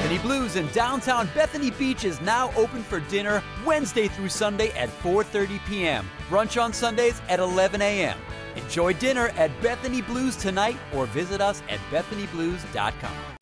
Bethany Blues in downtown Bethany Beach is now open for dinner Wednesday through Sunday at 4:30 p.m. Brunch on Sundays at 11 a.m. Enjoy dinner at Bethany Blues tonight or visit us at bethanyblues.com.